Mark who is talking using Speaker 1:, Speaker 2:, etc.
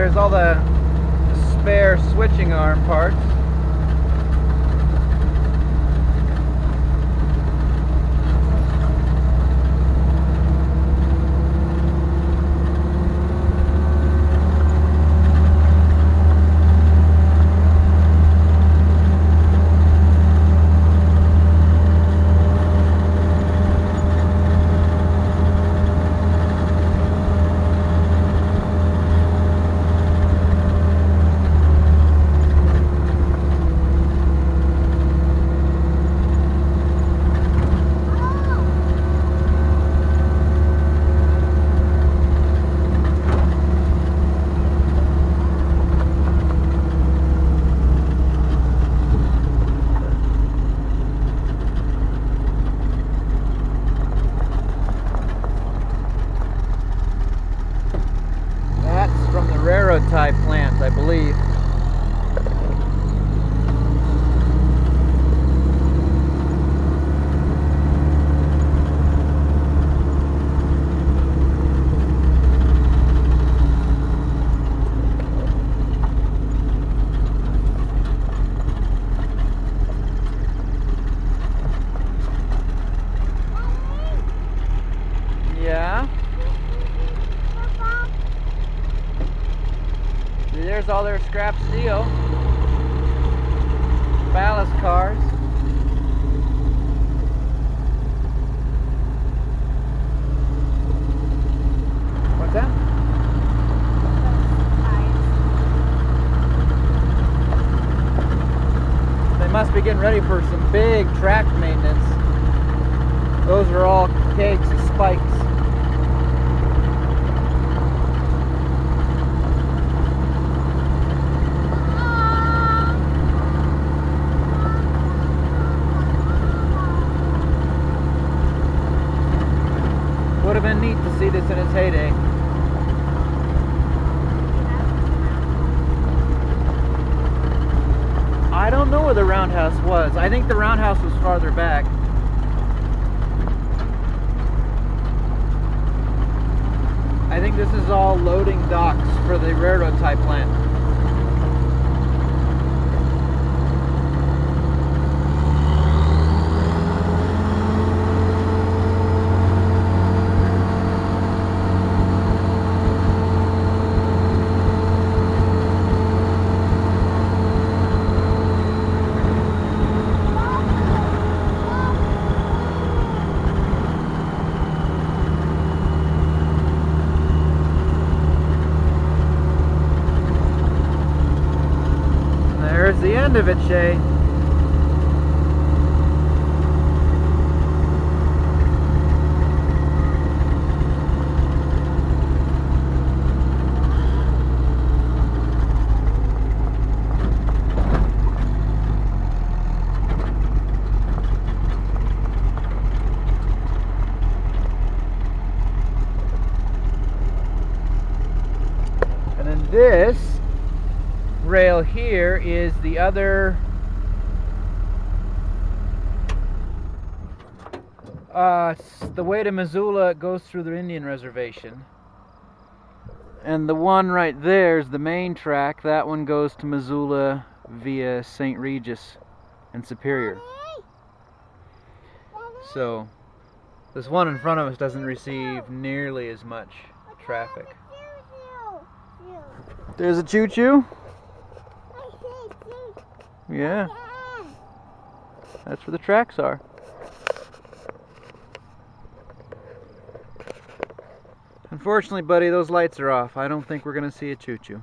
Speaker 1: There's all the spare switching arm parts. There's all their scrap steel. Ballast cars. What's that? They must be getting ready for some big track maintenance. Those are all kegs of spikes. Would have been neat to see this in its heyday. I don't know where the roundhouse was. I think the roundhouse was farther back. I think this is all loading docks for the railroad tie plant. There's the end of it, Shay. And then this rail here is the other uh, the way to Missoula goes through the Indian reservation. And the one right there is the main track. That one goes to Missoula via St. Regis and Superior. So this one in front of us doesn't receive nearly as much traffic. There's a choo-choo yeah that's where the tracks are Unfortunately, buddy, those lights are off. I don't think we're going to see a choo-choo.